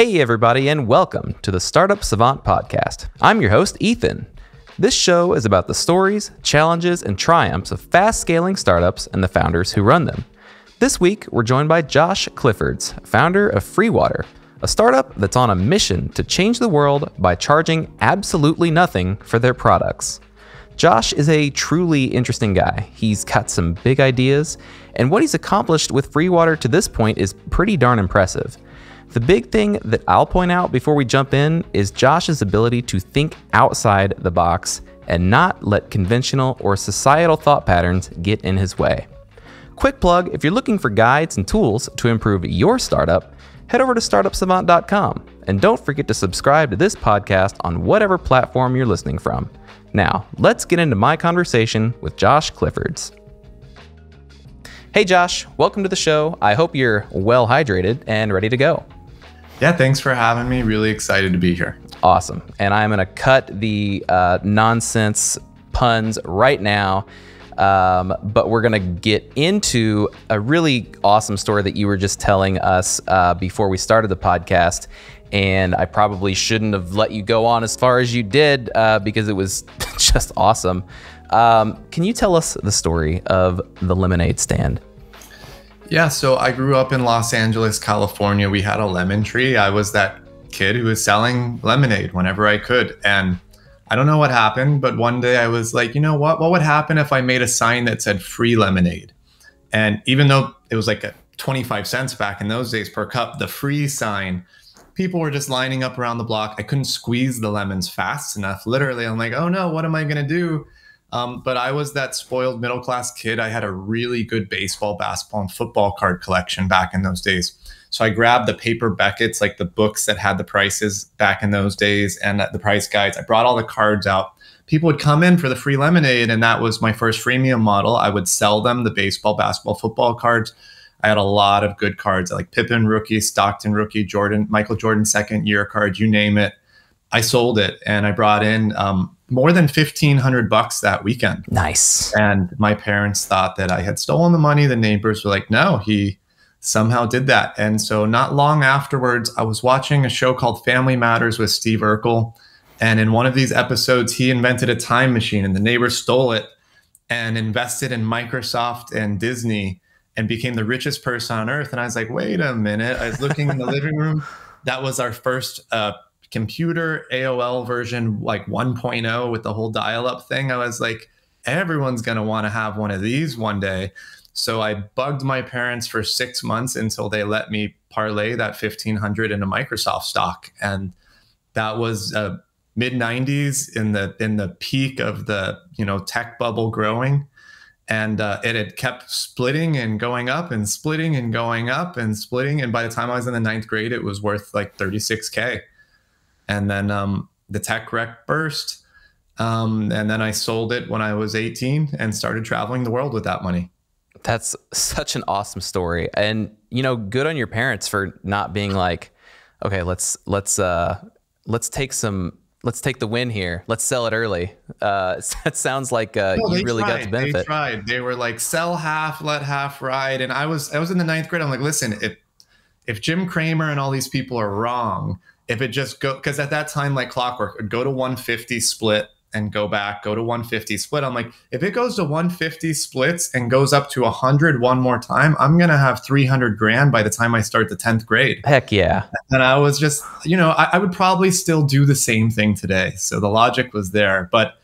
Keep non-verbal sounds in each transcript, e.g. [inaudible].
Hey, everybody, and welcome to the Startup Savant Podcast. I'm your host, Ethan. This show is about the stories, challenges, and triumphs of fast scaling startups and the founders who run them. This week, we're joined by Josh Cliffords, founder of Freewater, a startup that's on a mission to change the world by charging absolutely nothing for their products. Josh is a truly interesting guy. He's got some big ideas, and what he's accomplished with Freewater to this point is pretty darn impressive. The big thing that I'll point out before we jump in is Josh's ability to think outside the box and not let conventional or societal thought patterns get in his way. Quick plug if you're looking for guides and tools to improve your startup, head over to startupsavant.com and don't forget to subscribe to this podcast on whatever platform you're listening from. Now, let's get into my conversation with Josh Cliffords. Hey, Josh, welcome to the show. I hope you're well hydrated and ready to go. Yeah, thanks for having me. Really excited to be here. Awesome. And I'm going to cut the uh, nonsense puns right now. Um, but we're going to get into a really awesome story that you were just telling us uh, before we started the podcast and I probably shouldn't have let you go on as far as you did uh, because it was [laughs] just awesome. Um, can you tell us the story of the lemonade stand? Yeah, so I grew up in Los Angeles, California. We had a lemon tree. I was that kid who was selling lemonade whenever I could. And I don't know what happened, but one day I was like, you know what? What would happen if I made a sign that said free lemonade? And even though it was like a 25 cents back in those days per cup, the free sign people were just lining up around the block. I couldn't squeeze the lemons fast enough. Literally, I'm like, oh no, what am I gonna do? Um, but I was that spoiled middle class kid. I had a really good baseball, basketball, and football card collection back in those days. So I grabbed the paper Beckett's, like the books that had the prices back in those days, and the price guides. I brought all the cards out. People would come in for the free lemonade, and that was my first freemium model. I would sell them the baseball, basketball, football cards I had a lot of good cards like Pippen rookie, Stockton rookie, Jordan, Michael Jordan second year card, you name it. I sold it and I brought in um, more than fifteen hundred bucks that weekend. Nice. And my parents thought that I had stolen the money. The neighbors were like, "No, he somehow did that." And so, not long afterwards, I was watching a show called Family Matters with Steve Urkel, and in one of these episodes, he invented a time machine, and the neighbors stole it and invested in Microsoft and Disney and became the richest person on earth. And I was like, wait a minute. I was looking in the living room. [laughs] That was our first uh, computer AOL version, like 1.0 with the whole dial up thing. I was like, everyone's going to want to have one of these one day. So I bugged my parents for six months until they let me parlay that 1500 into Microsoft stock. And that was uh, mid 90s in the in the peak of the you know tech bubble growing and uh, it had kept splitting and going up and splitting and going up and splitting and by the time i was in the ninth grade it was worth like 36k and then um, the tech wreck burst um, and then i sold it when i was 18 and started traveling the world with that money that's such an awesome story and you know good on your parents for not being like okay let's let's uh let's take some let's take the win here. Let's sell it early. Uh, [laughs] that sounds like uh, no, you really tried. got the benefit. They tried. They were like sell half, let half ride. And I was I was in the ninth grade. I'm like, listen, if if Jim Cramer and all these people are wrong, if it just go because at that time like clockwork, would go to 150 split and go back, go to 150 split. I'm like, if it goes to 150 splits and goes up to 100 one more time, I'm going to have 300 grand by the time I start the 10th grade. Heck yeah. And I was just, you know, I, I would probably still do the same thing today. So the logic was there. But,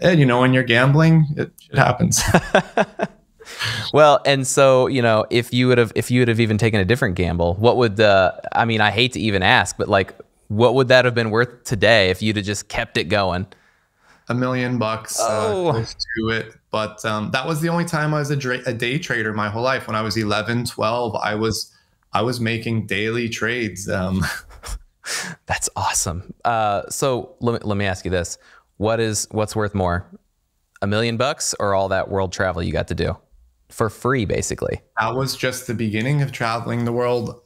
eh, you know, when you're gambling, it, it happens. [laughs] [laughs] well, and so you know, if you would have, if you would have even taken a different gamble, what would the? I mean, I hate to even ask, but like, what would that have been worth today if you'd have just kept it going? a million bucks uh, oh. uh, close to it. But um, that was the only time I was a, dra- a, day trader my whole life. When I was 11, 12, I was I was making daily trades. Um, [laughs] That's awesome. Uh, so let me, let me ask you this: what is what's worth more, a million bucks or all that world travel you got to do for free, basically? That was just the beginning of traveling the world.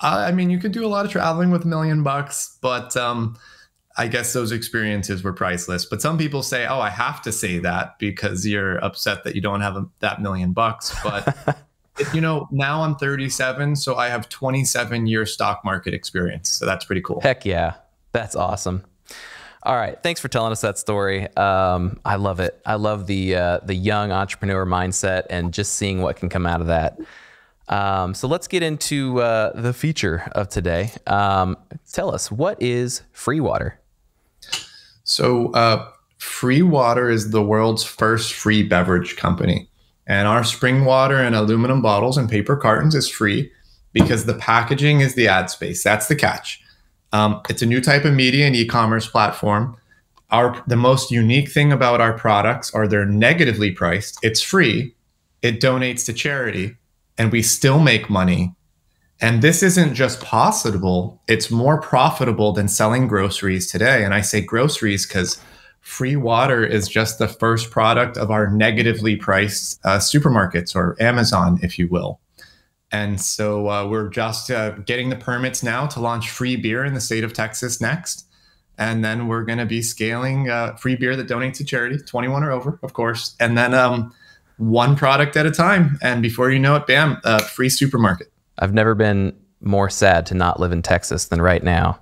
I mean, you could do a lot of traveling with a million bucks, but um, I guess those experiences were priceless. But some people say, "Oh, I have to say that because you're upset that you don't have a, that million bucks." But [laughs] you know, now I'm 37, so I have 27 year stock market experience. So that's pretty cool. Heck yeah. That's awesome. All right, thanks for telling us that story. Um, I love it. I love the uh, the young entrepreneur mindset and just seeing what can come out of that. Um, so let's get into uh, the feature of today. Um, tell us what is free water. So uh, free water is the world's first free beverage company, and our spring water in aluminum bottles and paper cartons is free because the packaging is the ad space. That's the catch. Um, it's a new type of media and e-commerce platform. Our the most unique thing about our products are they're negatively priced. It's free. It donates to charity, and we still make money. And this isn't just possible; it's more profitable than selling groceries today. And I say groceries because free water is just the first product of our negatively priced uh, supermarkets or Amazon, if you will. And so uh, we're just uh, getting the permits now to launch free beer in the state of Texas next. And then we're going to be scaling uh, free beer that donates to charity, 21 or over, of course. And then um, one product at a time. And before you know it, bam, uh, free supermarket. I've never been more sad to not live in Texas than right now.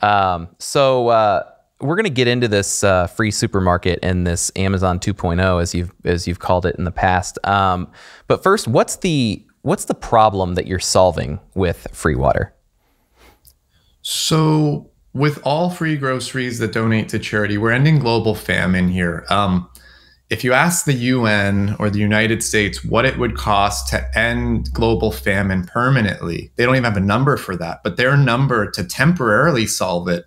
Um, so uh, we're going to get into this uh, free supermarket and this Amazon 2.0, as you've as you've called it in the past. Um, but first, what's the what's the problem that you're solving with free water? So, with all free groceries that donate to charity, we're ending global famine here. Um, if you ask the UN or the United States what it would cost to end global famine permanently, they don't even have a number for that. But their number to temporarily solve it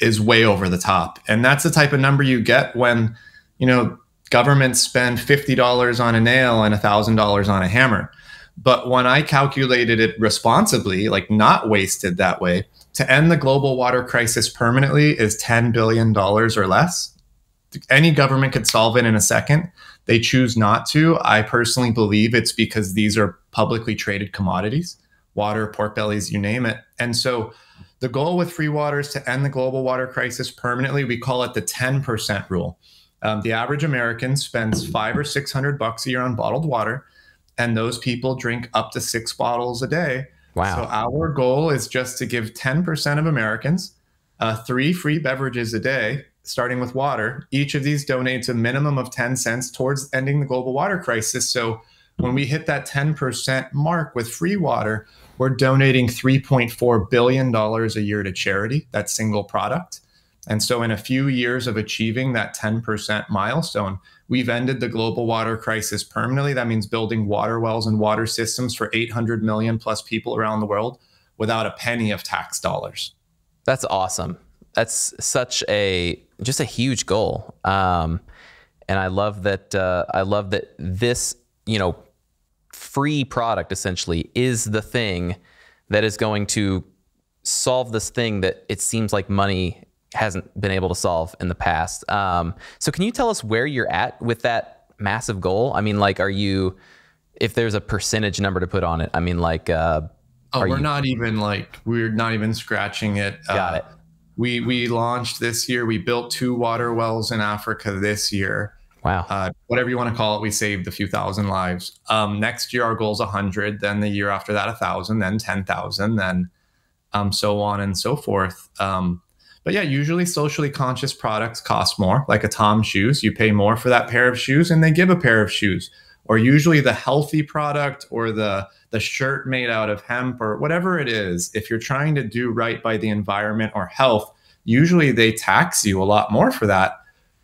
is way over the top. And that's the type of number you get when, you know, governments spend $50 on a nail and $1,000 on a hammer. But when I calculated it responsibly, like not wasted that way, to end the global water crisis permanently is $10 billion or less. Any government could solve it in a second. They choose not to. I personally believe it's because these are publicly traded commodities water, pork bellies, you name it. And so the goal with free water is to end the global water crisis permanently. We call it the 10% rule. Um, the average American spends five or 600 bucks a year on bottled water and those people drink up to six bottles a day. Wow. So our goal is just to give 10% of Americans uh, three free beverages a day, starting with water. Each of these donates a minimum of 10 cents towards ending the global water crisis. So when we hit that 10% mark with free water, we're donating $3.4 billion a year to charity, that single product. And so, in a few years of achieving that 10% milestone, we've ended the global water crisis permanently. That means building water wells and water systems for 800 million plus people around the world without a penny of tax dollars. That's awesome. That's such a just a huge goal. Um, and I love that. Uh, I love that this, you know, free product essentially is the thing that is going to solve this thing that it seems like money hasn't been able to solve in the past. Um, so can you tell us where you're at with that massive goal? I mean, like, are you, if there's a percentage number to put on it, I mean, like, uh, oh, we're you, not even like, we're not even scratching it. Got uh, it. We, we launched this year. We built two water wells in Africa this year. Wow. Uh, whatever you want to call it, we saved a few thousand lives. Um, next year, our goal is 100. Then the year after that, 1,000. Then 10,000. Then um, so on and so forth. Um, but yeah, usually socially conscious products cost more, like a Tom shoes. You pay more for that pair of shoes and they give a pair of shoes. Or usually the healthy product or the the shirt made out of hemp or whatever it is, if you're trying to do right by the environment or health, usually they tax you a lot more for that.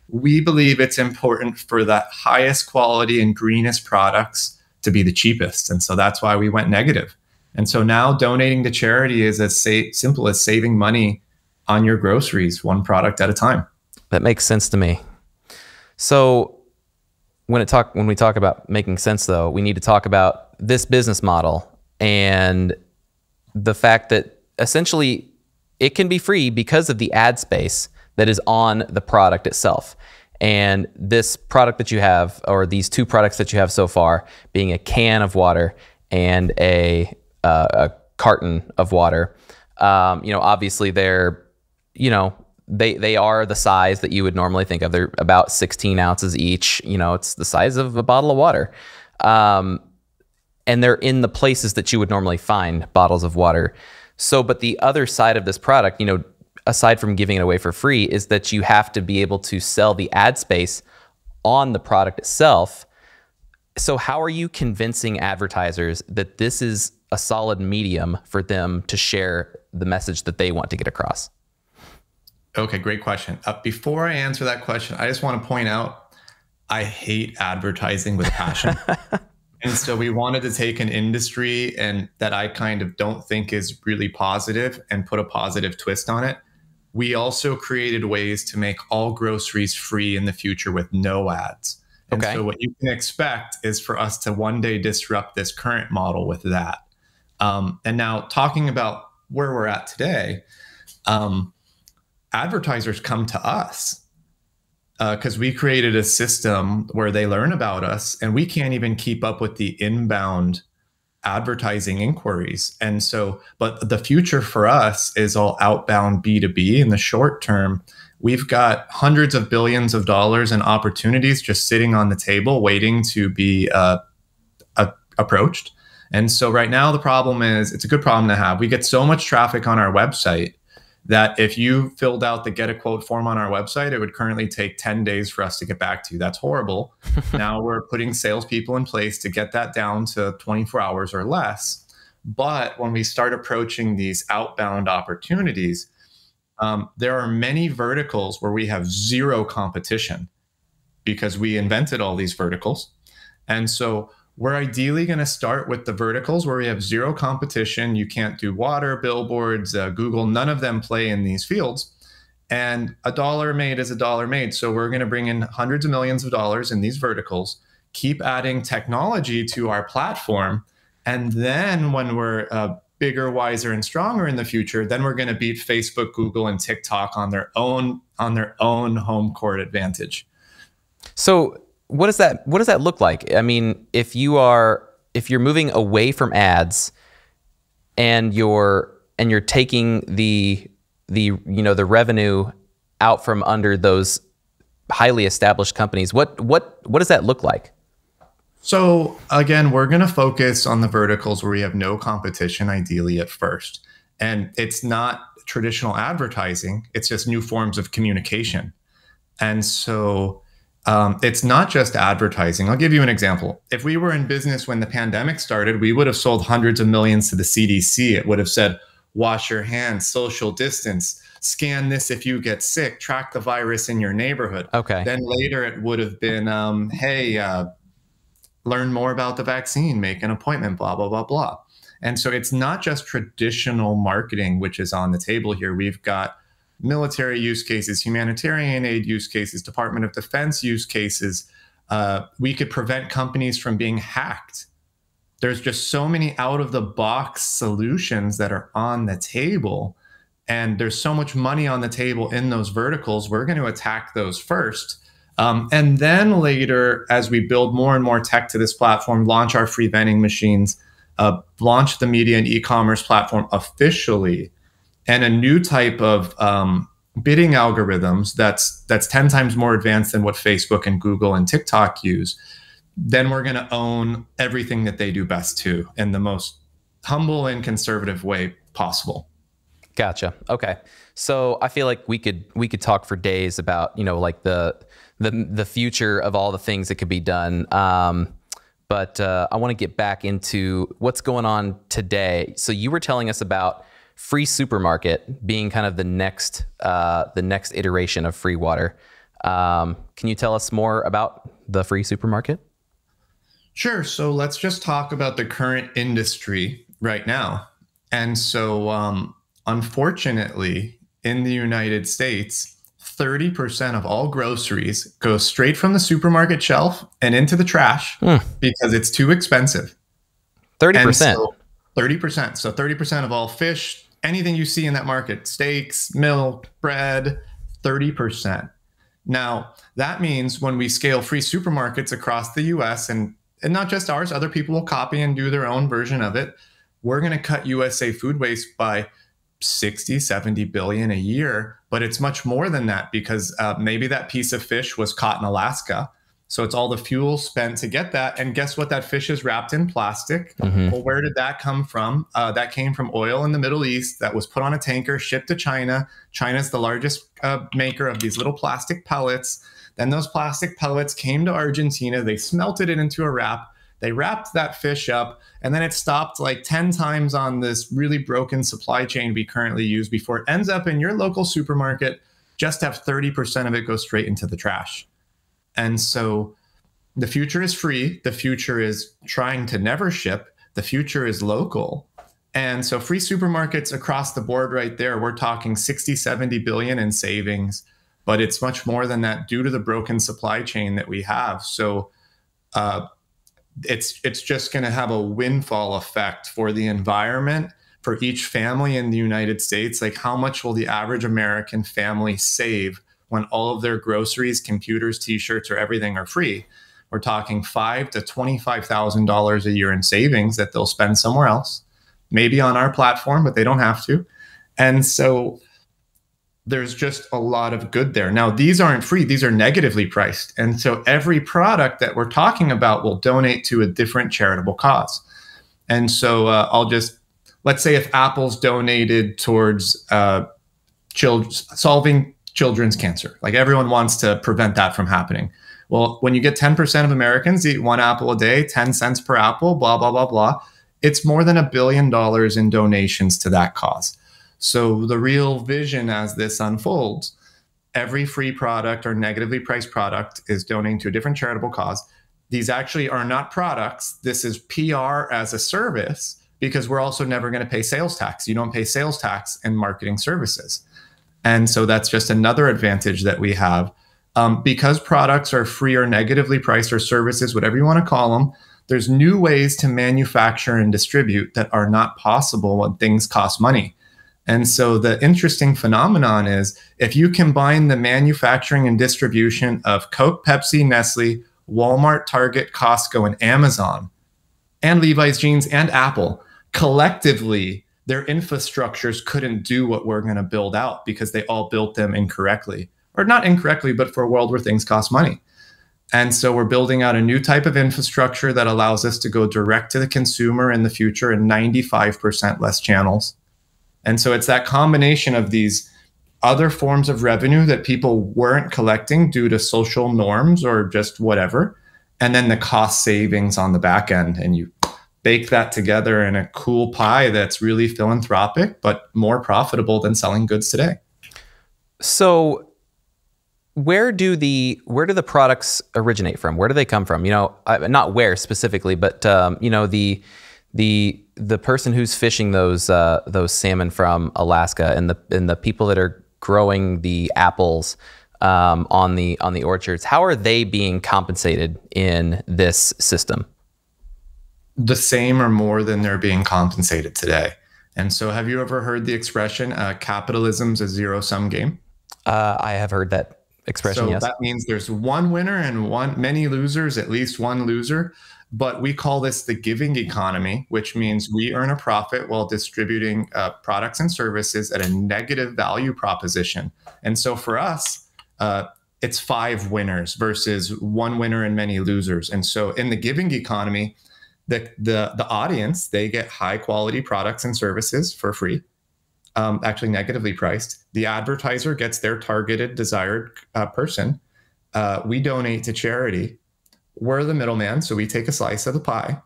We believe it's important for the highest quality and greenest products to be the cheapest. And so that's why we went negative. And so now donating to charity is as sa- simple as saving money on your groceries, one product at a time. That makes sense to me. So when it talk when we talk about making sense though, we need to talk about this business model and the fact that essentially it can be free because of the ad space that is on the product itself. And this product that you have, or these two products that you have so far, being a can of water and a, uh, a carton of water, um, you know, obviously they're you know, they they are the size that you would normally think of. They're about 16 ounces each. You know, it's the size of a bottle of water. Um, and they're in the places that you would normally find bottles of water. So, but the other side of this product, you know, aside from giving it away for free, is that you have to be able to sell the ad space on the product itself. So, how are you convincing advertisers that this is a solid medium for them to share the message that they want to get across? Okay, great question. Uh, before I answer that question, I just want to point out I hate advertising with passion. [laughs] and so we wanted to take an industry and that I kind of don't think is really positive and put a positive twist on it. We also created ways to make all groceries free in the future with no ads. And okay. so what you can expect is for us to one day disrupt this current model with that. Um, and now talking about where we're at today, um, advertisers come to us because uh, we created a system where they learn about us and we can't even keep up with the inbound advertising inquiries. And so, but the future for us is all outbound B2B in the short term. We've got hundreds of billions of dollars in opportunities just sitting on the table waiting to be uh, approached. And so, right now, the problem is it's a good problem to have. We get so much traffic on our website that if you filled out the get a quote form on our website, it would currently take 10 days for us to get back to you. That's horrible. [laughs] now we're putting salespeople in place to get that down to 24 hours or less. But when we start approaching these outbound opportunities, um, there are many verticals where we have zero competition because we invented all these verticals. And so we're ideally going to start with the verticals where we have zero competition. You can't do water, billboards, uh, Google, none of them play in these fields. And a dollar made is a dollar made. So we're going to bring in hundreds of millions of dollars in these verticals, keep adding technology to our platform. And then when we're uh, bigger, wiser, and stronger in the future, then we're going to beat Facebook, Google, and TikTok on their own on their own home court advantage. So what does that what does that look like? I mean, if you are if you're moving away from ads and you're and you're taking the the you know the revenue out from under those highly established companies, what what what does that look like? So again, we're going to focus on the verticals where we have no competition ideally at first. And it's not traditional advertising, it's just new forms of communication. And so um, it's not just advertising. I'll give you an example. If we were in business when the pandemic started, we would have sold hundreds of millions to the CDC. It would have said, wash your hands, social distance, scan this if you get sick, track the virus in your neighborhood. Okay. Then later it would have been, um, hey, uh, learn more about the vaccine, make an appointment, blah, blah, blah, blah. And so it's not just traditional marketing, which is on the table here. We've got military use cases, humanitarian aid use cases, Department of Defense use cases. Uh, we could prevent companies from being hacked. There's just so many out of the box solutions that are on the table. And there's so much money on the table in those verticals. We're going to attack those first. Um, and then later, as we build more and more tech to this platform, launch our free vending machines, uh, launch the media and e commerce platform officially and a new type of um, bidding algorithms that's that's 10 times more advanced than what Facebook and Google and TikTok use, then we're going to own everything that they do best too in the most humble and conservative way possible. Gotcha. Okay. So I feel like we could we could talk for days about, you know, like the the the future of all the things that could be done. Um, but uh, I want to get back into what's going on today. So you were telling us about free supermarket being kind of the next uh, the next iteration of free water. Um, can you tell us more about the free supermarket? Sure. So let's just talk about the current industry right now. And so, um, unfortunately, in the United States, 30% of all groceries go straight from the supermarket shelf and into the trash mm. because it's too expensive. 30%. So 30%. So 30% of all fish, anything you see in that market steaks, milk, bread 30%. Now, that means when we scale free supermarkets across the US and, and not just ours, other people will copy and do their own version of it. We're going to cut USA food waste by 60, 70 billion a year, but it's much more than that because uh, maybe that piece of fish was caught in Alaska So it's all the fuel spent to get that. And guess what? That fish is wrapped in plastic. Mm-hmm. Well, where did that come from? Uh, that came from oil in the Middle East that was put on a tanker, shipped to China. China's the largest uh, maker of these little plastic pellets. Then those plastic pellets came to Argentina. They smelted it into a wrap. They wrapped that fish up, and then it stopped like 10 times on this really broken supply chain we currently use before it ends up in your local supermarket. Just have 30% of it go straight into the trash. And so the future is free. The future is trying to never ship. The future is local. And so free supermarkets across the board right there, we're talking 60, 70 billion in savings, but it's much more than that due to the broken supply chain that we have. So uh, it's it's just going to have a windfall effect for the environment for each family in the United States. Like how much will the average American family save when all of their groceries, computers, t-shirts, or everything are free. We're talking five to twenty-five thousand dollars a year in savings that they'll spend somewhere else, maybe on our platform, but they don't have to. And so there's just a lot of good there. Now, these aren't free, these are negatively priced. And so every product that we're talking about will donate to a different charitable cause. And so uh, I'll just, let's say if Apple's donated towards uh, children solving children's cancer. Like everyone wants to prevent that from happening. Well, when you get 10% of Americans eat one apple a day, 10 cents per apple, blah, blah, blah, blah, it's more than a billion dollars in donations to that cause. So the real vision as this unfolds, every free product or negatively priced product is donating to a different charitable cause. These actually are not products. This is PR as a service because we're also never going to pay sales tax. You don't pay sales tax in marketing services. And so that's just another advantage that we have. Um, because products are free or negatively priced or services, whatever you want to call them, there's new ways to manufacture and distribute that are not possible when things cost money. And so the interesting phenomenon is if you combine the manufacturing and distribution of Coke, Pepsi, Nestle, Walmart, Target, Costco, and Amazon, and Levi's Jeans and Apple collectively their infrastructures couldn't do what we're going to build out because they all built them incorrectly. Or not incorrectly but for a world where things cost money. And so we're building out a new type of infrastructure that allows us to go direct to the consumer in the future in 95% less channels. And so it's that combination of these other forms of revenue that people weren't collecting due to social norms or just whatever and then the cost savings on the back end and you bake that together in a cool pie that's really philanthropic but more profitable than selling goods today. So where do the where do the products originate from? Where do they come from? You know, not where specifically, but um, you know the the the person who's fishing those uh, those salmon from Alaska and the and the people that are growing the apples um, on the on the orchards. How are they being compensated in this system? The same or more than they're being compensated today. And so, have you ever heard the expression uh, "capitalism's a zero-sum game"? Uh, I have heard that expression. So yes. that means there's one winner and one many losers, at least one loser. But we call this the giving economy, which means we earn a profit while distributing uh, products and services at a negative value proposition. And so for us, uh, it's five winners versus one winner and many losers. And so in the giving economy, the the the audience they get high quality products and services for free um, actually negatively priced. The advertiser gets their targeted desired uh, person. Uh, we donate to charity. We're the middleman so we take a slice of the pie.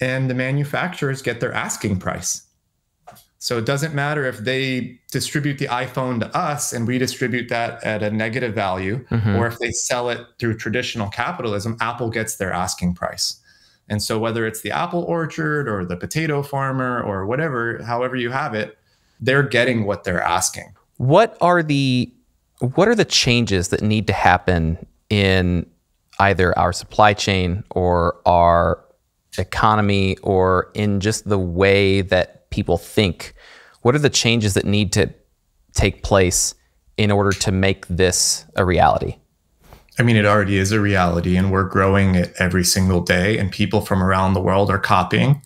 And the manufacturers get their asking price. So it doesn't matter if they distribute the iphone to us and we distribute that at a negative value mm-hmm. or if they sell it through traditional capitalism apple gets their asking price and so whether it's the apple orchard or the potato farmer or whatever, however you have it, they're getting what they're asking. What are the what are the changes that need to happen in either our supply chain or our economy or in just the way that people think? What are the changes that need to take place in order to make this a reality? I mean, it already is a reality, and we're growing it every single day, and people from around the world are copying.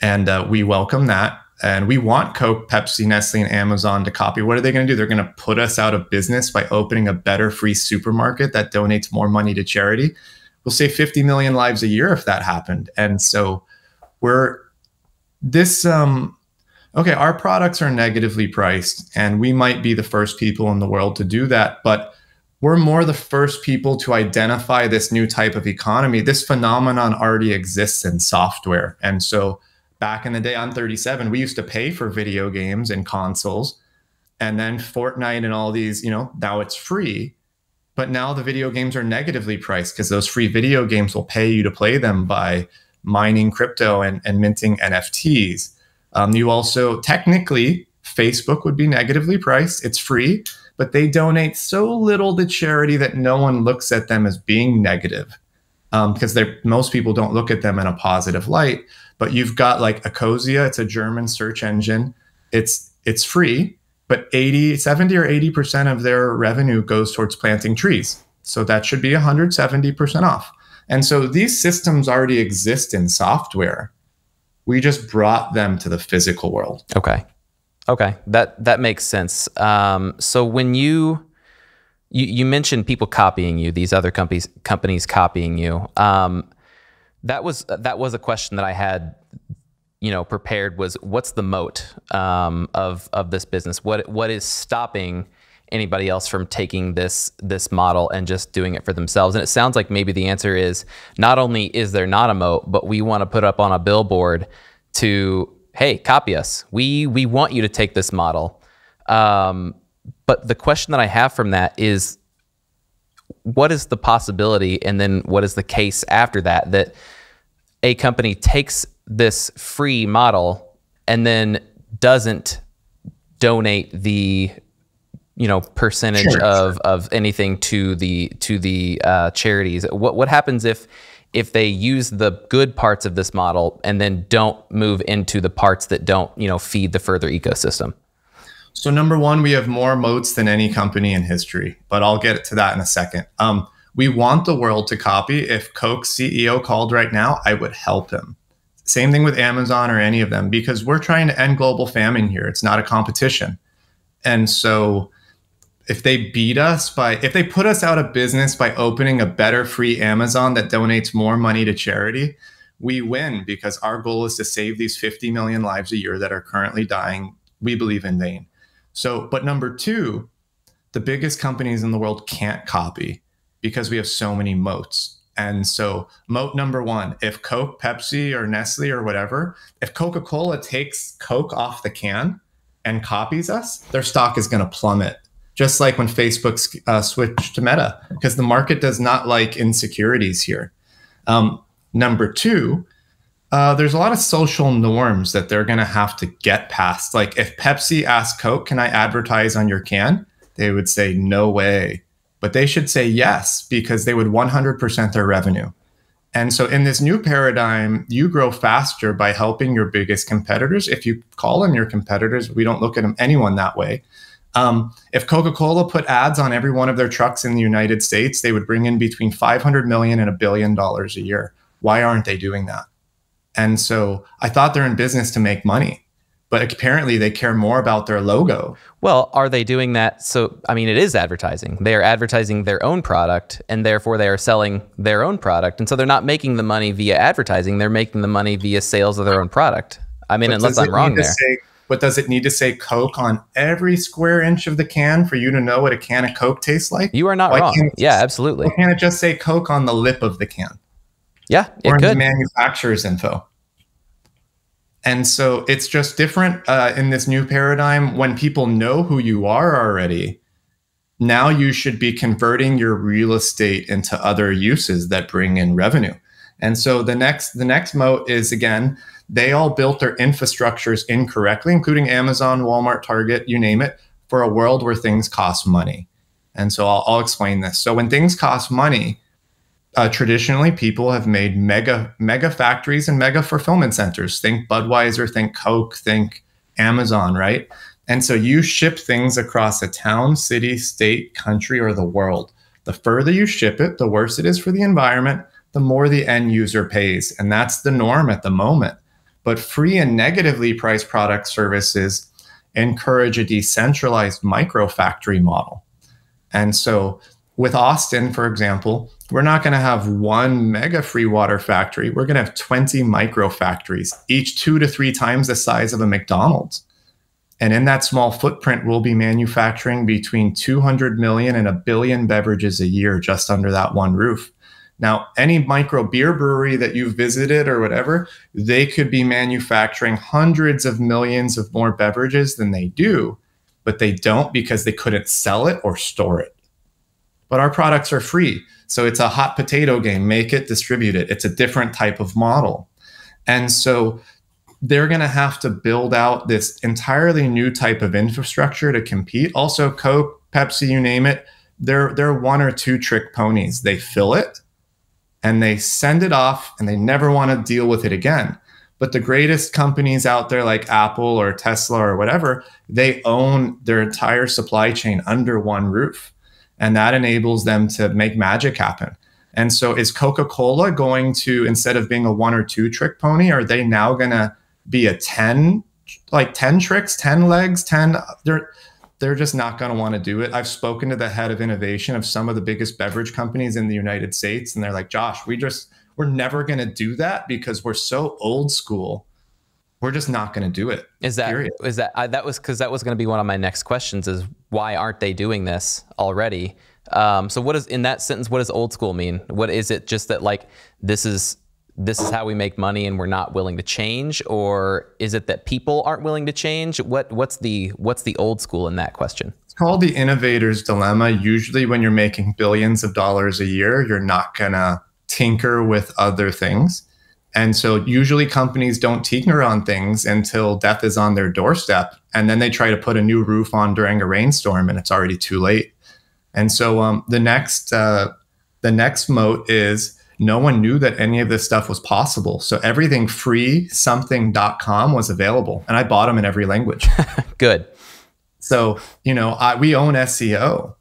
And uh, we welcome that. And we want Coke, Pepsi, Nestle, and Amazon to copy. What are they going to do? They're going to put us out of business by opening a better free supermarket that donates more money to charity. we'll save 50 million lives a year if that happened. And so we're this um okay, our products are negatively priced and we might be the first people in the world to do that, but we're more the first people to identify this new type of economy. This phenomenon already exists in software. And so back in the day on 37, we used to pay for video games and consoles. And then Fortnite and all these, you know, now it's free. But now the video games are negatively priced because those free video games will pay you to play them by mining crypto and, and minting NFTs. Um, you also technically, Facebook would be negatively priced. It's free, but they donate so little to charity that no one looks at them as being negative because um, most people don't look at them in a positive light. But you've got like Ecosia, it's a German search engine. It's it's free, but 80, 70 or 80% of their revenue goes towards planting trees. So that should be 170% off. And so these systems already exist in software. We just brought them to the physical world. Okay. Okay, that that makes sense. Um, so when you, you you mentioned people copying you, these other companies companies copying you. Um, that was that was a question that I had, you know, prepared. Was what's the moat um, of of this business? What what is stopping anybody else from taking this this model and just doing it for themselves? And it sounds like maybe the answer is not only is there not a moat, but we want to put up on a billboard to hey, copy us. We we want you to take this model. Um, but the question that I have from that is, what is the possibility, and then what is the case after that that a company takes this free model and then doesn't donate the you know percentage sure, of sure. of anything to the to the uh, charities what what happens if if they use the good parts of this model and then don't move into the parts that don't, you know, feed the further ecosystem? So number one, we have more moats than any company in history, but I'll get to that in a second. Um, we want the world to copy. If Coke's CEO called right now, I would help him. Same thing with Amazon or any of them, because we're trying to end global famine here. It's not a competition. And so if they beat us by if they put us out of business by opening a better free Amazon that donates more money to charity, we win because our goal is to save these 50 million lives a year that are currently dying, we believe in vain. So, but number 2, the biggest companies in the world can't copy because we have so many moats. And so, moat number one if Coke, Pepsi, or Nestle or whatever, if Coca Cola takes Coke off the can and copies us, their stock is going to plummet just like when Facebook uh, switched to Meta, because the market does not like insecurities here. Um, number two, uh, there's a lot of social norms that they're going to have to get past. Like if Pepsi asked Coke, "Can I advertise on your can?" They would say, "No way," but they should say yes because they would 100% their revenue. And so, in this new paradigm, you grow faster by helping your biggest competitors. If you call them your competitors, we don't look at them anyone that way. Um, if Coca-Cola put ads on every one of their trucks in the United States, they would bring in between 500 million and a billion dollars a year. Why aren't they doing that? And so I thought they're in business to make money, but apparently they care more about their logo. Well, are they doing that? So, I mean, it is advertising. They are advertising their own product and therefore they are selling their own product. And so they're not making the money via advertising, they're making the money via sales of their own product. I mean, but unless I'm wrong there. Say, but does it need to say Coke on every square inch of the can for you to know what a can of Coke tastes like? You are not why wrong. Yeah, absolutely. Why can't it just say Coke on the lip of the can? Yeah, it or could. the manufacturer's info. And so it's just different uh, in this new paradigm when people know who you are already. Now you should be converting your real estate into other uses that bring in revenue. And so the next the next moat is again they all built their infrastructures incorrectly, including Amazon, Walmart, Target, you name it, for a world where things cost money. And so I'll, I'll explain this. So when things cost money, uh, traditionally people have made mega mega factories and mega fulfillment centers. Think Budweiser, think Coke, think Amazon, right? And so you ship things across a town, city, state, country, or the world. The further you ship it, the worse it is for the environment, the more the end user pays. And that's the norm at the moment. But free and negatively priced product services encourage a decentralized micro factory model. And so with Austin, for example, we're not going to have one mega free water factory. We're going to have 20 micro factories, each two to three times the size of a McDonald's. And in that small footprint, we'll be manufacturing between 200 million and a billion beverages a year just under that one roof. Now, any micro beer brewery that you've visited or whatever, they could be manufacturing hundreds of millions of more beverages than they do, but they don't because they couldn't sell it or store it. But our products are free. So it's a hot potato game make it, distribute it. It's a different type of model. And so they're going to have to build out this entirely new type of infrastructure to compete. Also, Coke, Pepsi, you name it, they're they're one or two trick ponies. They fill it and they send it off and they never want to deal with it again. But the greatest companies out there like Apple or Tesla or whatever, they own their entire supply chain under one roof. And that enables them to make magic happen. And so is Coca-Cola going to instead of being a one or two trick pony, are they now going to be a 10 like 10 tricks, 10 legs, 10 they're they're just not going to want to do it. I've spoken to the head of innovation of some of the biggest beverage companies in the United States and they're like, "Josh, we just we're never going to do that because we're so old school. We're just not going to do it." Is that period. is that I, that was cuz that was going to be one of my next questions is why aren't they doing this already? Um, so what is in that sentence what does old school mean? What is it just that like this is this is how we make money and we're not willing to change? Or is it that people aren't willing to change? What what's the what's the old school in that question? It's called the innovator's dilemma. Usually when you're making billions of dollars a year you're not going to tinker with other things. And so usually companies don't tinker on things until death is on their doorstep and then they try to put a new roof on during a rainstorm and it's already too late. And so um, the next uh, the next moat is no one knew that any of this stuff was possible. So everything free something.com was available and I bought them in every language. [laughs] Good. So, you know, I, we own SEO,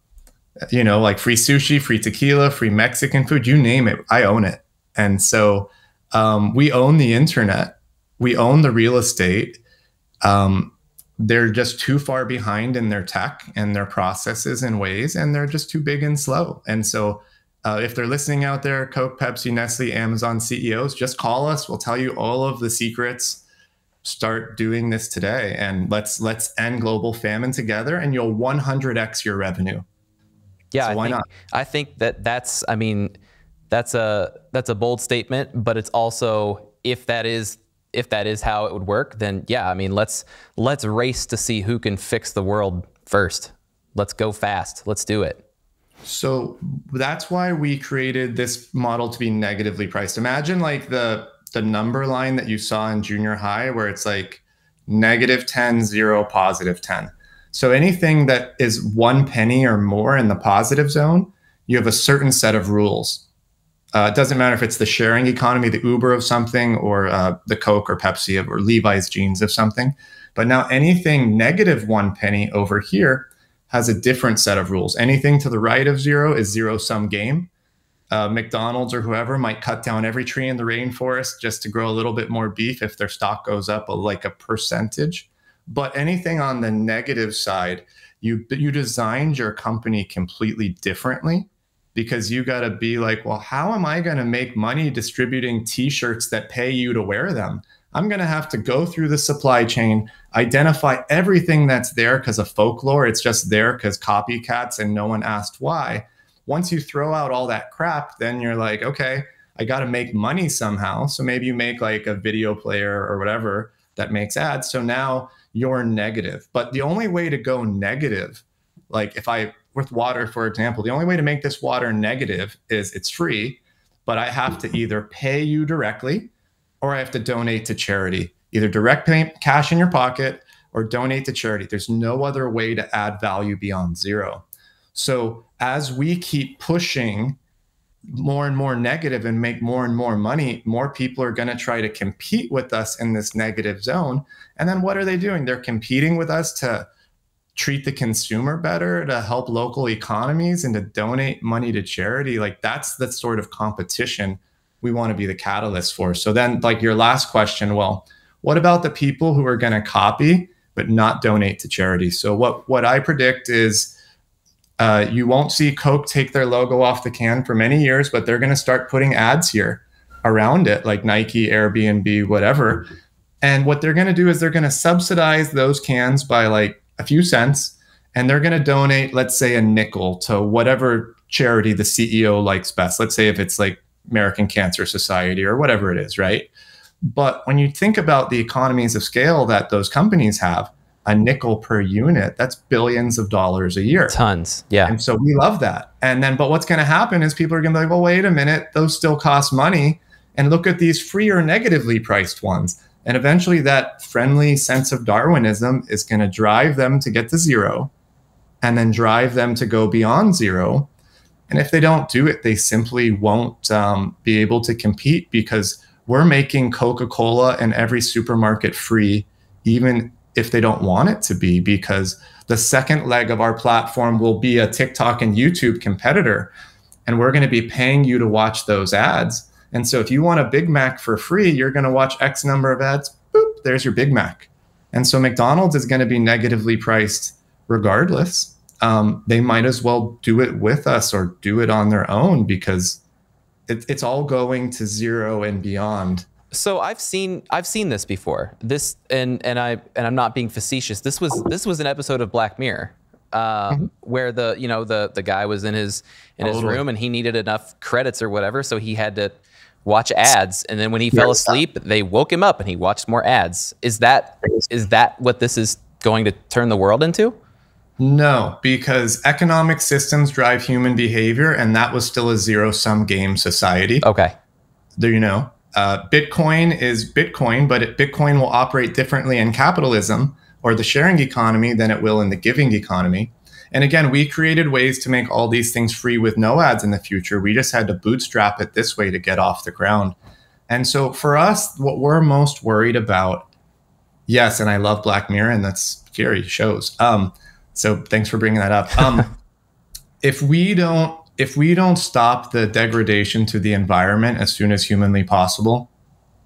you know, like free sushi, free tequila, free Mexican food, you name it, I own it. And so um, we own the internet, we own the real estate. Um, they're just too far behind in their tech and their processes and ways, and they're just too big and slow. And so uh, if they're listening out there, Coke, Pepsi, Nestle, Amazon CEOs, just call us. We'll tell you all of the secrets. Start doing this today, and let's let's end global famine together, and you'll 100x your revenue. Yeah, so why think, not? I think that that's. I mean, that's a that's a bold statement, but it's also if that is if that is how it would work, then yeah, I mean, let's let's race to see who can fix the world first. Let's go fast. Let's do it. So that's why we created this model to be negatively priced. Imagine like the the number line that you saw in junior high where it's like negative 10, 0, positive 10. So anything that is one penny or more in the positive zone, you have a certain set of rules. Uh, it doesn't matter if it's the sharing economy, the Uber of something, or uh, the Coke or Pepsi of, or Levi's jeans of something. But now anything negative one penny over here has a different set of rules. Anything to the right of zero is zero sum game. Uh, McDonald's or whoever might cut down every tree in the rainforest just to grow a little bit more beef if their stock goes up a, like a percentage. But anything on the negative side, you you designed your company completely differently because you got to be like, well, how am I going to make money distributing T-shirts that pay you to wear them? I'm going to have to go through the supply chain, identify everything that's there because of folklore. It's just there because copycats and no one asked why. Once you throw out all that crap, then you're like, okay, I got to make money somehow. So maybe you make like a video player or whatever that makes ads. So now you're negative. But the only way to go negative, like if I, with water, for example, the only way to make this water negative is it's free, but I have to either pay you directly or I have to donate to charity, either direct pay, cash in your pocket or donate to charity. There's no other way to add value beyond zero. So as we keep pushing more and more negative and make more and more money, more people are going to try to compete with us in this negative zone. And then what are they doing? They're competing with us to treat the consumer better, to help local economies, and to donate money to charity. Like that's the sort of competition we want to be the catalyst for. So then, like your last question, well, what about the people who are going to copy but not donate to charity? So what what I predict is Uh, you won't see Coke take their logo off the can for many years, but they're going to start putting ads here around it, like Nike, Airbnb, whatever. And what they're going to do is they're going to subsidize those cans by like a few cents, and they're going to donate, let's say, a nickel to whatever charity the CEO likes best. Let's say if it's like American Cancer Society or whatever it is, right? But when you think about the economies of scale that those companies have, a nickel per unit, that's billions of dollars a year. Tons. Yeah. And so we love that. And then, but what's going to happen is people are going to be like, well, wait a minute, those still cost money. And look at these free or negatively priced ones. And eventually, that friendly sense of Darwinism is going to drive them to get to zero and then drive them to go beyond zero. And if they don't do it, they simply won't um, be able to compete because we're making Coca Cola and every supermarket free, even if they don't want it to be, because the second leg of our platform will be a TikTok and YouTube competitor. And we're going to be paying you to watch those ads. And so if you want a Big Mac for free, you're going to watch X number of ads. Boop, there's your Big Mac. And so McDonald's is going to be negatively priced regardless. Um, they might as well do it with us or do it on their own because it, it's all going to zero and beyond so I've seen I've seen this before. This and and I and I'm not being facetious. This was this was an episode of Black Mirror. Um, mm-hmm. where the you know the the guy was in his in his room and he needed enough credits or whatever, so he had to watch ads. And then when he fell asleep, they woke him up and he watched more ads. Is that is that what this is going to turn the world into? No, because economic systems drive human behavior, and that was still a zero sum game society. Okay. There you know. Uh, Bitcoin is Bitcoin, but it, Bitcoin will operate differently in capitalism or the sharing economy than it will in the giving economy. And again, we created ways to make all these things free with no ads in the future. We just had to bootstrap it this way to get off the ground. And so for us, what we're most worried about, yes, and I love Black Mirror, and that's scary shows. Um, so thanks for bringing that up. Um, [laughs] if we don't if we don't stop the degradation to the environment as soon as humanly possible,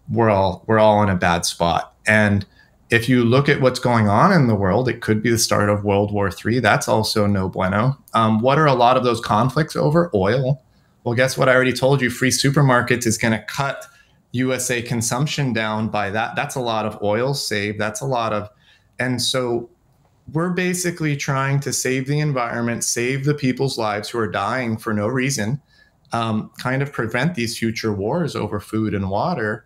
we're all we're all in a bad spot. And if you look at what's going on in the world, it could be the start of World War III. That's also no bueno. Um, what are a lot of those conflicts over? Oil. Well, guess what? I already told you. Free supermarkets is going to cut USA consumption down by that. That's a lot of oil saved. That's a lot of, and so we're basically trying to save the environment, save the people's lives who are dying for no reason, um, kind of prevent these future wars over food and water.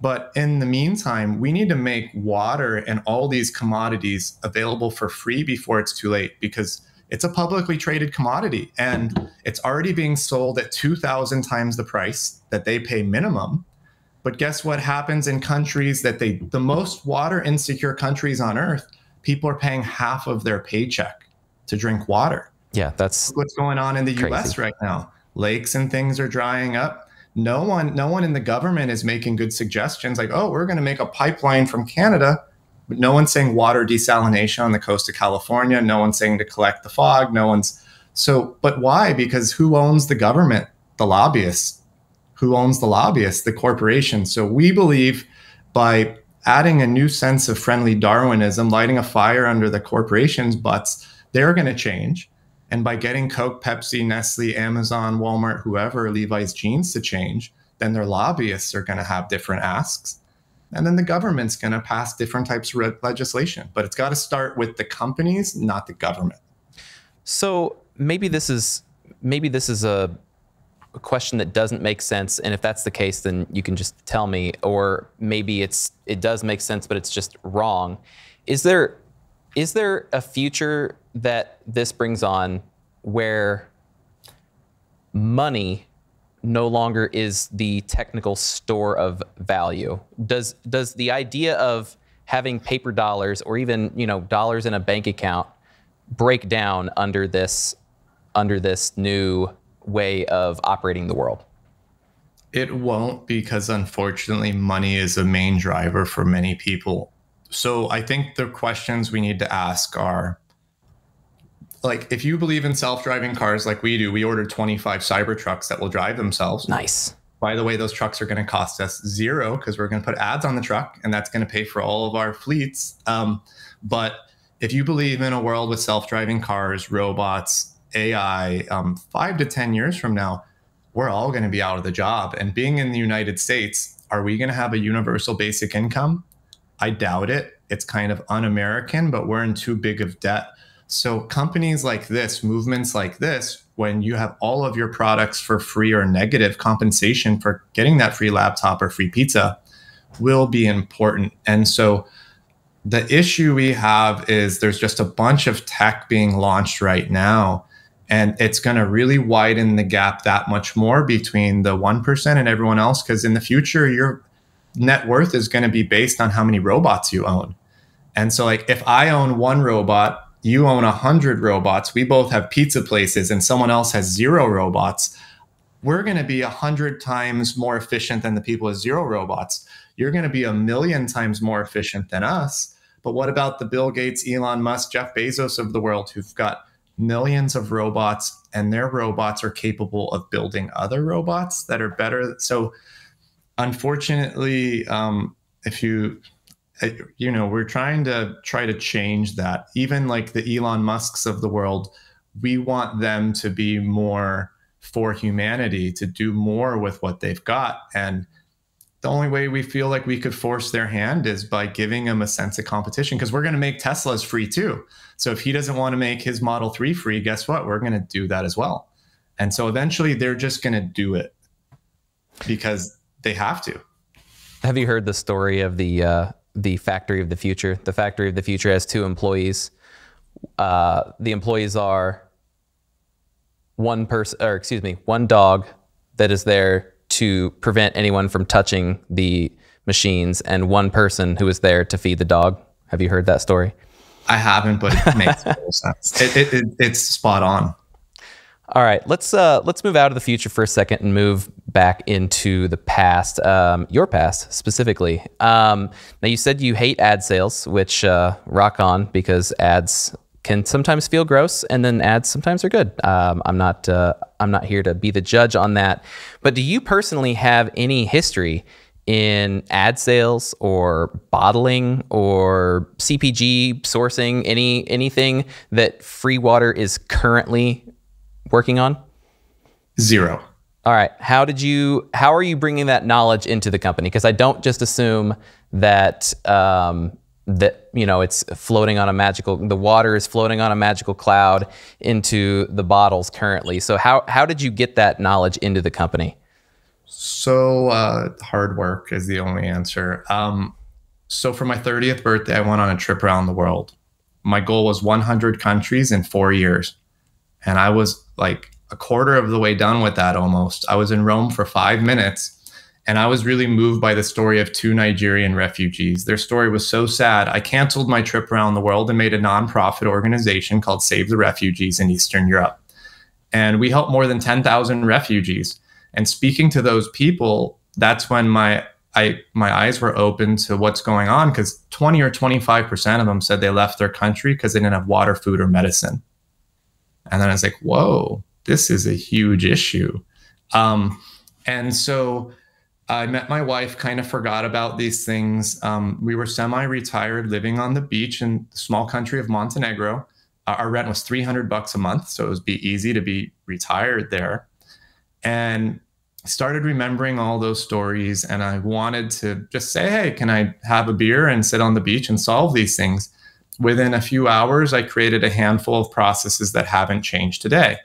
But in the meantime, we need to make water and all these commodities available for free before it's too late because it's a publicly traded commodity and it's already being sold at 2,000 times the price that they pay minimum. But guess what happens in countries that they, the most water insecure countries on earth, people are paying half of their paycheck to drink water. Yeah, that's what's going on in the crazy. US right now. Lakes and things are drying up. No one no one in the government is making good suggestions like, "Oh, we're going to make a pipeline from Canada." But no one's saying water desalination on the coast of California. No one's saying to collect the fog. No one's so, but why? Because who owns the government? The lobbyists. Who owns the lobbyists? The corporations. So we believe by adding a new sense of friendly Darwinism, lighting a fire under the corporations' butts, they're going to change. And by getting Coke, Pepsi, Nestle, Amazon, Walmart, whoever, Levi's jeans to change, then their lobbyists are going to have different asks. And then the government's going to pass different types of legislation. But it's got to start with the companies, not the government. So maybe this is maybe this is a a question that doesn't make sense and if that's the case then you can just tell me or maybe it's it does make sense but it's just wrong. Is there is there a future that this brings on where money no longer is the technical store of value? Does does the idea of having paper dollars or even you know dollars in a bank account break down under this under this new way of operating the world? It won't because unfortunately, money is a main driver for many people. So I think the questions we need to ask are like, if you believe in self driving cars like we do, we ordered 25 Cybertrucks that will drive themselves. Nice. By the way, those trucks are going to cost us zero because we're going to put ads on the truck and that's going to pay for all of our fleets. Um, but if you believe in a world with self driving cars, robots, AI, um, five to 10 years from now, we're all going to be out of the job. And being in the United States, are we going to have a universal basic income? I doubt it. It's kind of un American, but we're in too big of debt. So, companies like this, movements like this, when you have all of your products for free or negative compensation for getting that free laptop or free pizza, will be important. And so, the issue we have is there's just a bunch of tech being launched right now and it's going to really widen the gap that much more between the 1% and everyone else because in the future your net worth is going to be based on how many robots you own. And so like if i own one robot you own a hundred robots we both have pizza places and someone else has zero robots we're going to be a hundred times more efficient than the people with zero robots. You're going to be a million times more efficient than us. But what about the bill gates elon musk jeff bezos of the world who've got millions of robots and their robots are capable of building other robots that are better. So unfortunately um, if you uh, you know we're trying to try to change that. Even like the elon musks of the world we want them to be more for humanity to do more with what they've got. And the only way we feel like we could force their hand is by giving them a sense of competition because we're going to make Teslas free too. So if he doesn't want to make his Model 3 free, guess what? We're going to do that as well. And so eventually they're just going to do it because they have to. Have you heard the story of the uh, the factory of the future? The factory of the future has two employees. Uh, the employees are one person, or excuse me, one dog that is there to prevent anyone from touching the machines and one person who was there to feed the dog. Have you heard that story? I haven't, but it makes [laughs] total sense. It, it, it, it's spot on. All right, let's uh, let's move out of the future for a second and move back into the past, um, your past specifically. Um, now, you said you hate ad sales, which uh, rock on because ads can sometimes feel gross, and then ads sometimes are good. Um, I'm not uh, I'm not here to be the judge on that, but do you personally have any history in ad sales or bottling or CPG sourcing? Any anything that FreeWater is currently working on? Zero. All right. How did you? How are you bringing that knowledge into the company? Because I don't just assume that um, that you know it's floating on a magical the water is floating on a magical cloud into the bottles currently. So how how did you get that knowledge into the company? So uh, hard work is the only answer. Um, so for my 30th birthday i went on a trip around the world. My goal was 100 countries in four years. And i was like a quarter of the way done with that almost. I was in rome for five minutes and I was really moved by the story of two Nigerian refugees. Their story was so sad. I canceled my trip around the world and made a nonprofit organization called Save the Refugees in Eastern Europe. And we helped more than 10,000 refugees. And speaking to those people, that's when my I my eyes were open to what's going on because 20 or 25% of them said they left their country because they didn't have water, food, or medicine. And then I was like, whoa, this is a huge issue. Um, and so I met my wife, kind of forgot about these things. Um, we were semi retired, living on the beach in the small country of Montenegro. Uh, our rent was 300 bucks a month. So it would be easy to be retired there. And started remembering all those stories. And I wanted to just say, hey, can I have a beer and sit on the beach and solve these things? Within a few hours, I created a handful of processes that haven't changed today.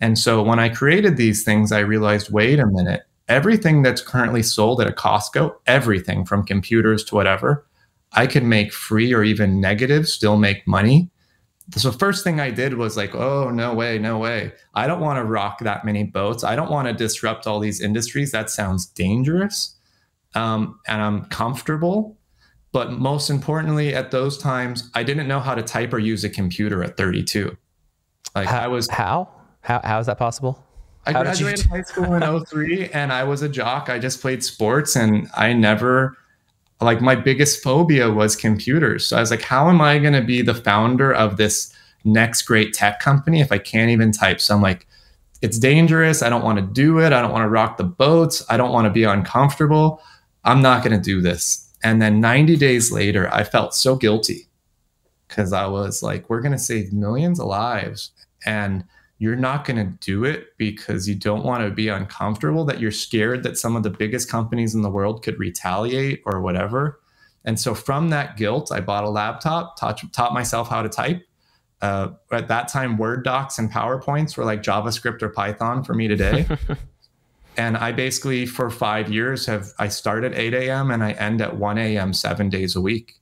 And so when I created these things, I realized wait a minute everything that's currently sold at a Costco, everything from computers to whatever, I could make free or even negative, still make money. So first thing I did was like, oh no way, no way. I don't want to rock that many boats. I don't want to disrupt all these industries. That sounds dangerous. Um, and I'm comfortable. But most importantly, at those times, I didn't know how to type or use a computer at 32. Like how, I was how how how is that possible? I How graduated high school in 03 and I was a jock. I just played sports and I never like my biggest phobia was computers. So I was like, how am I going to be the founder of this next great tech company if I can't even type? So I'm like, it's dangerous. I don't want to do it. I don't want to rock the boats. I don't want to be uncomfortable. I'm not going to do this. And then 90 days later, I felt so guilty because I was like, we're going to save millions of lives. And you're not going to do it because you don't want to be uncomfortable, that you're scared that some of the biggest companies in the world could retaliate or whatever. And so from that guilt, I bought a laptop, taught, taught myself how to type. Uh, at that time, Word docs and PowerPoints were like JavaScript or Python for me today. [laughs] and I basically, for five years, have I start at 8 a.m. and I end at 1 a.m. seven days a week,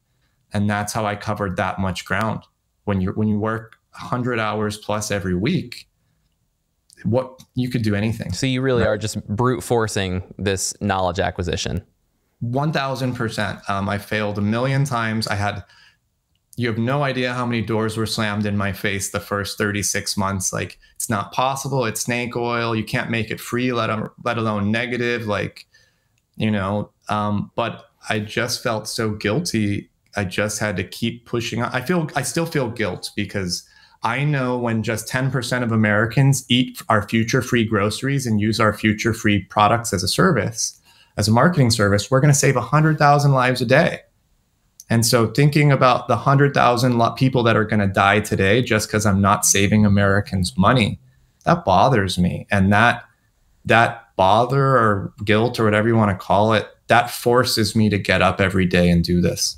and that's how I covered that much ground. When you when you work 100 hours plus every week, what you could do anything. So you really right? are just brute forcing this knowledge acquisition. 1000%. Um, I failed a million times. I had, you have no idea how many doors were slammed in my face the first 36 months. Like, it's not possible. It's snake oil. You can't make it free, let, let alone negative. Like, you know, um, but I just felt so guilty. I just had to keep pushing. I feel, I still feel guilt because I know when just 10% of Americans eat our future free groceries and use our future free products as a service, as a marketing service, we're going to save 100,000 lives a day. And so thinking about the 100,000 people that are going to die today just because I'm not saving Americans money, that bothers me. And that that bother or guilt or whatever you want to call it, that forces me to get up every day and do this.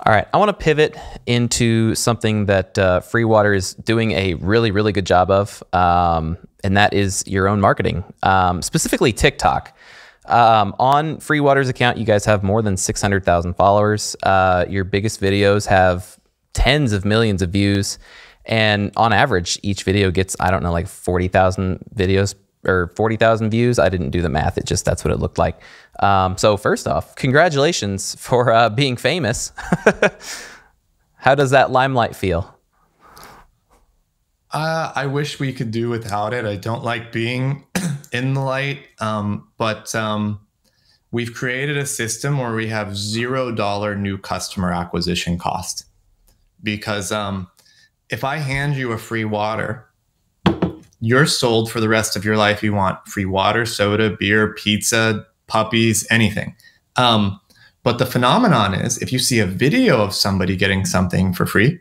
All right, I want to pivot into something that uh, FreeWater is doing a really, really good job of, um, and that is your own marketing, um, specifically TikTok. Um, on FreeWater's account, you guys have more than 600,000 followers. Uh, your biggest videos have tens of millions of views. And on average, each video gets, I don't know, like 40,000 videos or 40,000 views. I didn't do the math. It just, that's what it looked like. Um, so first off, congratulations for uh, being famous. [laughs] How does that limelight feel? Uh, I wish we could do without it. I don't like being [clears throat] in the light, um, but um, we've created a system where we have zero dollar new customer acquisition cost. Because um, if I hand you a free water, you're sold for the rest of your life. You want free water, soda, beer, pizza, puppies, anything. Um, but the phenomenon is if you see a video of somebody getting something for free,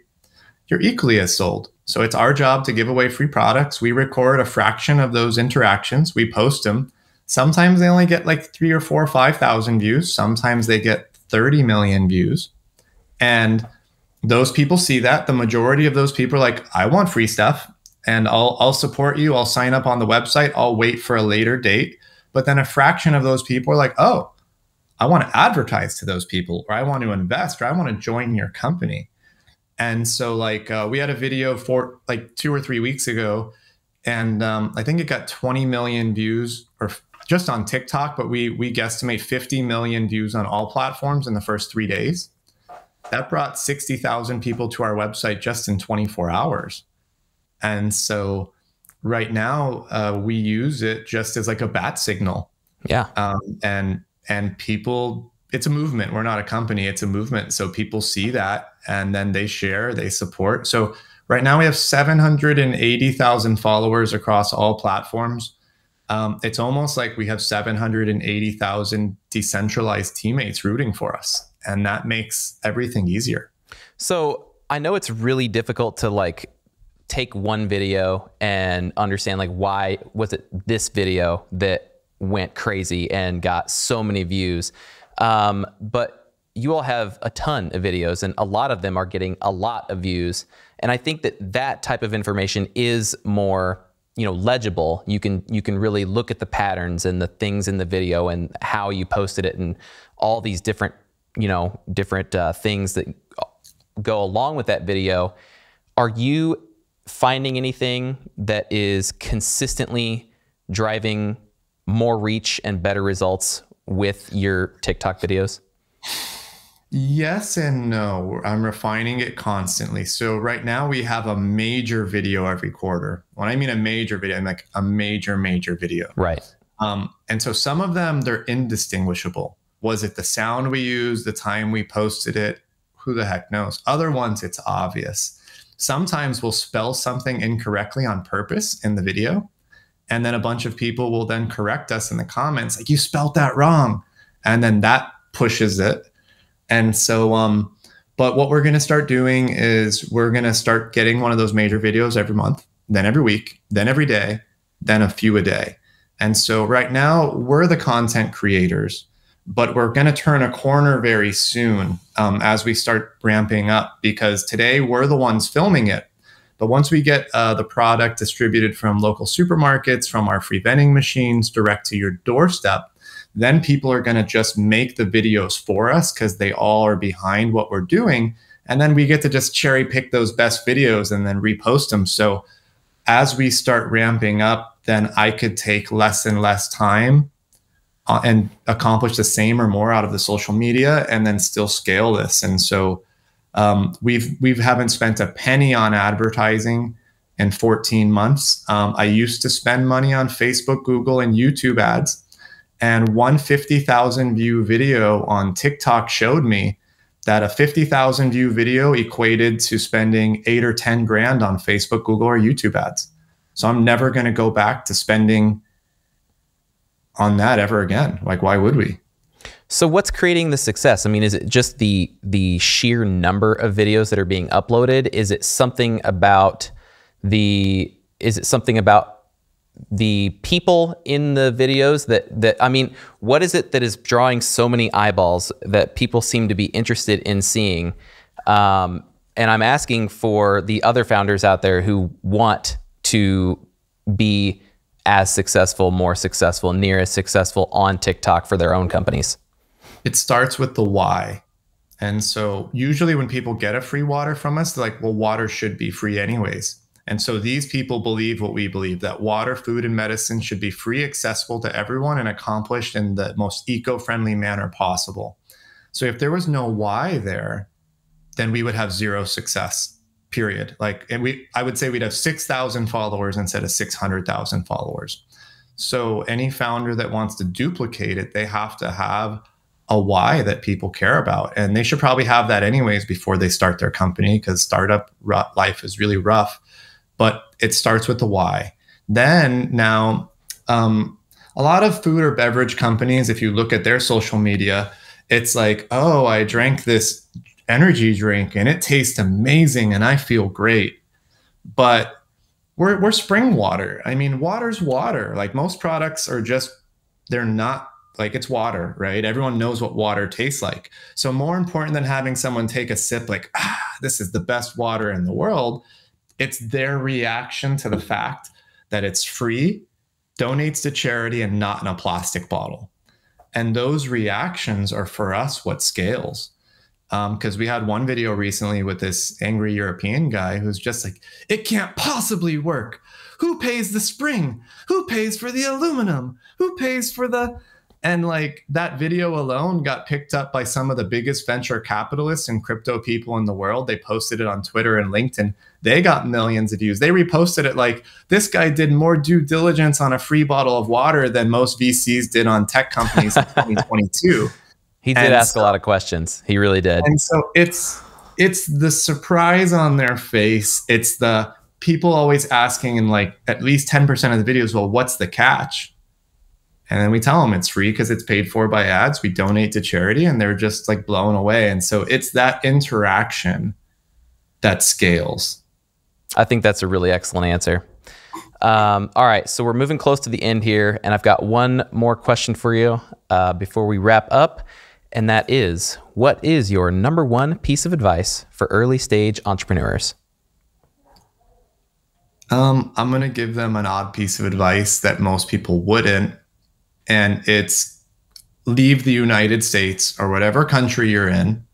you're equally as sold. So it's our job to give away free products. We record a fraction of those interactions, we post them. Sometimes they only get like three or four or 5,000 views. Sometimes they get 30 million views. And those people see that. The majority of those people are like, I want free stuff and I'll I'll support you. I'll sign up on the website. I'll wait for a later date. But then a fraction of those people are like, oh, I want to advertise to those people, or I want to invest, or I want to join your company. And so, like, uh, we had a video for like two or three weeks ago, and um, I think it got 20 million views, or just on TikTok, but we we guesstimate 50 million views on all platforms in the first three days. That brought 60,000 people to our website just in 24 hours. And so right now uh, we use it just as like a bat signal. Yeah. Um, and and people, it's a movement. We're not a company. It's a movement. So people see that and then they share, they support. So right now we have 780,000 followers across all platforms. Um, it's almost like we have 780,000 decentralized teammates rooting for us. And that makes everything easier. So I know it's really difficult to like take one video and understand like why was it this video that went crazy and got so many views. Um, but you all have a ton of videos and a lot of them are getting a lot of views. And I think that that type of information is more you know legible you can you can really look at the patterns and the things in the video and how you posted it and all these different you know different uh, things that go along with that video are you finding anything that is consistently driving more reach and better results with your TikTok videos? Yes and no. I'm refining it constantly. So right now we have a major video every quarter. When I mean a major video, I'm like a major, major video. Right. Um, and so some of them they're indistinguishable. Was it the sound we used, the time we posted it? Who the heck knows? Other ones, it's obvious sometimes we'll spell something incorrectly on purpose in the video. And then a bunch of people will then correct us in the comments, like, you spelled that wrong. And then that pushes it. And so, um, but what we're going to start doing is we're going to start getting one of those major videos every month. then every week, then every day, then a few a day. And so right now, we're the content creators, but we're going to turn a corner very soon um, as we start ramping up because today we're the ones filming it. But once we get uh, the product distributed from local supermarkets, from our free vending machines direct to your doorstep, then people are going to just make the videos for us because they all are behind what we're doing. And then we get to just cherry pick those best videos and then repost them. So as we start ramping up, then I could take less and less time uh, and accomplish the same or more out of the social media and then still scale this. And so um, we've we haven't spent a penny on advertising in 14 months. Um, I used to spend money on Facebook, Google, and YouTube ads, and one 50,000 view video on TikTok showed me that a 50,000 view video equated to spending eight or 10 grand on Facebook, Google, or YouTube ads. So I'm never going to go back to spending on that ever again. Like, why would we? So what's creating the success? I mean, is it just the the sheer number of videos that are being uploaded? Is it something about the is it something about the people in the videos that that I mean, what is it that is drawing so many eyeballs that people seem to be interested in seeing? Um, and I'm asking for the other founders out there who want to be as successful, more successful, near as successful on TikTok for their own companies. It starts with the why. And so usually when people get a free water from us, they're like, well, water should be free anyways. And so these people believe what we believe that water, food, and medicine should be free, accessible to everyone, and accomplished in the most eco friendly manner possible. So if there was no why there, then we would have zero success, period. Like, and we, I would say we'd have 6,000 followers instead of 600,000 followers. So any founder that wants to duplicate it, they have to have a why that people care about. And they should probably have that anyways before they start their company because startup life is really rough but it starts with the why. Then now, um, a lot of food or beverage companies, if you look at their social media, it's like, oh, I drank this energy drink and it tastes amazing and I feel great. But we're, we're spring water. I mean, water's water. Like most products are just, they're not like it's water, right? Everyone knows what water tastes like. So, more important than having someone take a sip, like, ah, this is the best water in the world, it's their reaction to the fact that it's free, donates to charity, and not in a plastic bottle. And those reactions are for us what scales. Because um, we had one video recently with this angry European guy who's just like, it can't possibly work. Who pays the spring? Who pays for the aluminum? Who pays for the and like that video alone got picked up by some of the biggest venture capitalists and crypto people in the world. They posted it on Twitter and LinkedIn. They got millions of views. They reposted it like this guy did more due diligence on a free bottle of water than most VCs did on tech companies in [laughs] 2022. He did and ask so, a lot of questions. He really did. And so it's it's the surprise on their face. It's the people always asking in like at least 10% of the videos, well, what's the catch? And then we tell them it's free because it's paid for by ads. We donate to charity and they're just like blown away. And so it's that interaction that scales. I think that's a really excellent answer. Um, all right, so we're moving close to the end here, and I've got one more question for you uh, before we wrap up, and that is what is your number one piece of advice for early stage entrepreneurs? Um, I'm going to give them an odd piece of advice that most people wouldn't, and it's leave the United States or whatever country you're in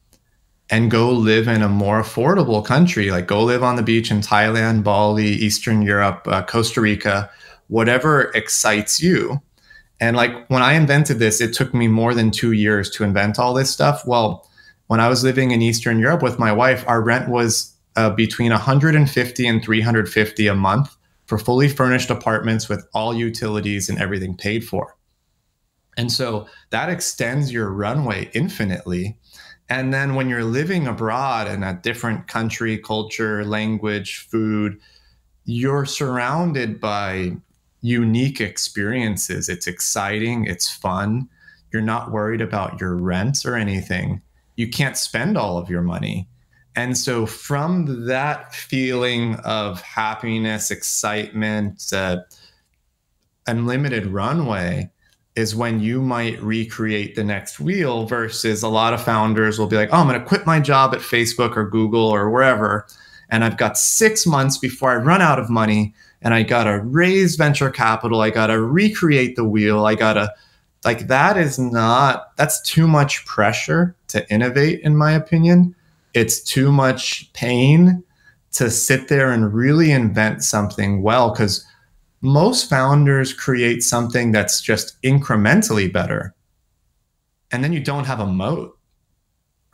and go live in a more affordable country, like go live on the beach in Thailand, Bali, Eastern Europe, uh, Costa Rica, whatever excites you. And like when I invented this, it took me more than two years to invent all this stuff. Well, when I was living in Eastern Europe with my wife, our rent was uh, between 150 and 350 a month for fully furnished apartments with all utilities and everything paid for. And so that extends your runway infinitely. And then when you're living abroad in a different country, culture, language, food, you're surrounded by unique experiences. It's exciting, it's fun. You're not worried about your rent or anything. You can't spend all of your money. And so, from that feeling of happiness, excitement, uh, unlimited runway, is when you might recreate the next wheel versus a lot of founders will be like, oh, I'm going to quit my job at Facebook or Google or wherever. And I've got six months before I run out of money and I got to raise venture capital. I got to recreate the wheel. I got to, like, that is not, that's too much pressure to innovate, in my opinion. It's too much pain to sit there and really invent something well because most founders create something that's just incrementally better. And then you don't have a moat,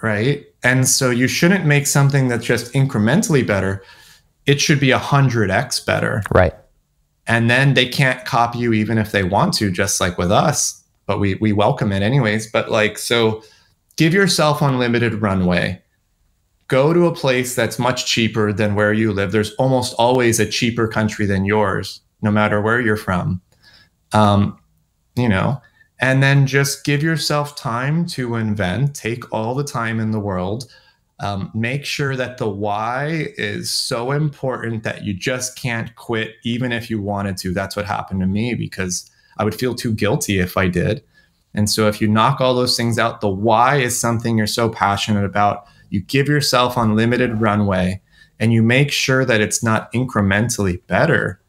right? And so you shouldn't make something that's just incrementally better. It should be 100x better. Right. And then they can't copy you even if they want to, just like with us. But we, we welcome it anyways. But like, so give yourself unlimited runway. Go to a place that's much cheaper than where you live. There's almost always a cheaper country than yours no matter where you're from. Um, you know, and then just give yourself time to invent, take all the time in the world. Um, make sure that the why is so important that you just can't quit, even if you wanted to. That's what happened to me because I would feel too guilty if I did. And so, if you knock all those things out, the why is something you're so passionate about. You give yourself unlimited runway and you make sure that it's not incrementally better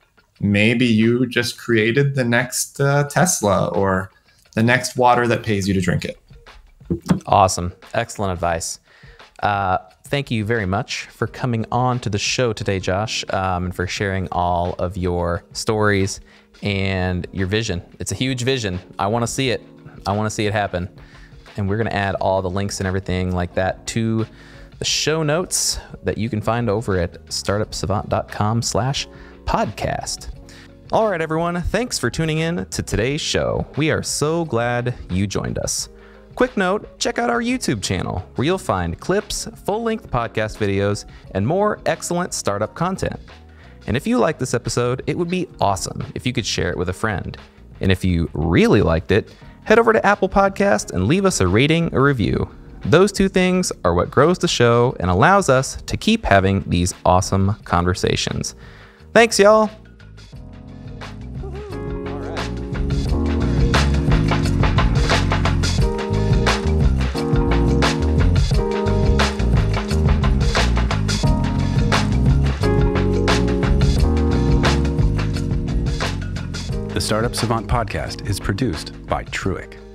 maybe you just created the next uh, Tesla or the next water that pays you to drink it. Awesome. Excellent advice. Uh, thank you very much for coming on to the show today, Josh, um, and for sharing all of your stories and your vision. It's a huge vision. I want to see it. I want to see it happen. And we're going to add all the links and everything like that to the show notes that you can find over at startupsavant.com slash podcast. All right, everyone, thanks for tuning in to today's show. We are so glad you joined us. Quick note check out our YouTube channel, where you'll find clips, full length podcast videos, and more excellent startup content. And if you like this episode, it would be awesome if you could share it with a friend. And if you really liked it, head over to Apple Podcast and leave us a rating or review. Those two things are what grows the show and allows us to keep having these awesome conversations. Thanks, y'all. Startup Savant podcast is produced by TRUiC.